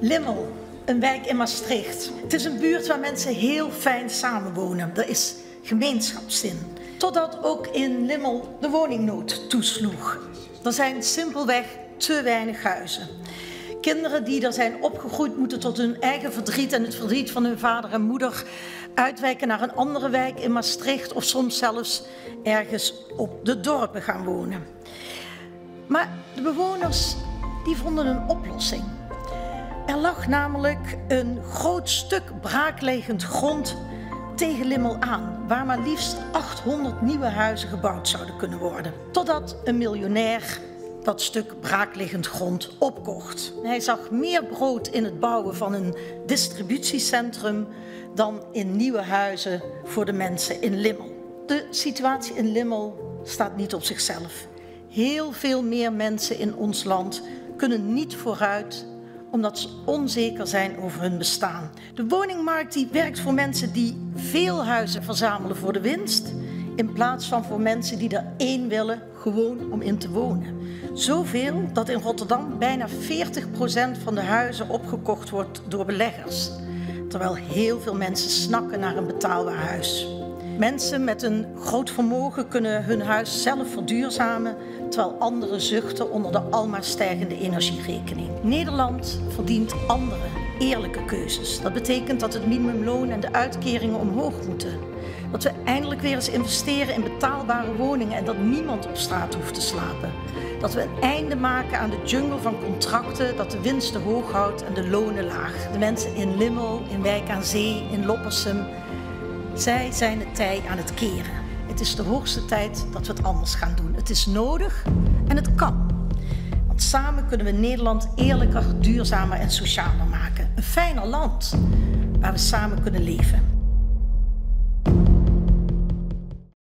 Limmel, een wijk in Maastricht. Het is een buurt waar mensen heel fijn samenwonen. Er is gemeenschapszin. Totdat ook in Limmel de woningnood toesloeg. Er zijn simpelweg te weinig huizen. Kinderen die er zijn opgegroeid moeten tot hun eigen verdriet en het verdriet van hun vader en moeder uitwijken naar een andere wijk in Maastricht of soms zelfs ergens op de dorpen gaan wonen. Maar de bewoners die vonden een oplossing. Er lag namelijk een groot stuk braakliggend grond tegen Limmel aan, waar maar liefst 800 nieuwe huizen gebouwd zouden kunnen worden. Totdat een miljonair dat stuk braakliggend grond opkocht. Hij zag meer brood in het bouwen van een distributiecentrum dan in nieuwe huizen voor de mensen in Limmel. De situatie in Limmel staat niet op zichzelf. Heel veel meer mensen in ons land kunnen niet vooruit omdat ze onzeker zijn over hun bestaan. De woningmarkt die werkt voor mensen die veel huizen verzamelen voor de winst, in plaats van voor mensen die er één willen, gewoon om in te wonen. Zoveel dat in Rotterdam bijna 40% van de huizen opgekocht wordt door beleggers, terwijl heel veel mensen snakken naar een betaalbaar huis. Mensen met een groot vermogen kunnen hun huis zelf verduurzamen, terwijl anderen zuchten onder de almaar stijgende energierekening. Nederland verdient andere, eerlijke keuzes. Dat betekent dat het minimumloon en de uitkeringen omhoog moeten. Dat we eindelijk weer eens investeren in betaalbare woningen en dat niemand op straat hoeft te slapen. Dat we een einde maken aan de jungle van contracten dat de winsten hoog houdt en de lonen laag. De mensen in Limmel, in Wijk aan Zee, in Loppersum, zij zijn het tij aan het keren. Het is de hoogste tijd dat we het anders gaan doen. Het is nodig en het kan. Want samen kunnen we Nederland eerlijker, duurzamer en socialer maken. Een fijner land waar we samen kunnen leven.